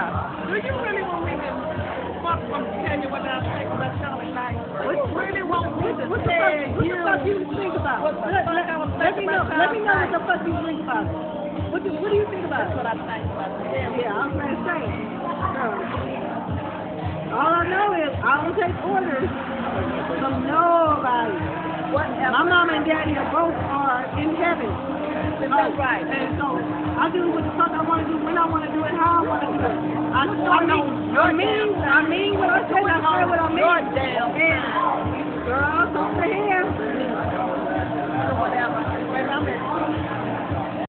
Do you really want me to fuck from tell you what I think about Charlotte Knight? What you really want me to What the fuck? What you? the fuck you think about? What the Let, fuck I was let me know. Let me know what the fuck you think about. What do, what do you think about? That's what I think about him. Yeah, I'm gonna say. Girl. All I know is I don't take orders from nobody. Whatever. My mom and daddy are both are in heaven. That's right. And so I do what the fuck I want to do, when I I, mean, I mean, I mean what I say, I say what I mean.